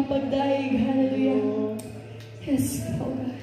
ng pagdaig. Hallelujah. Yes, God.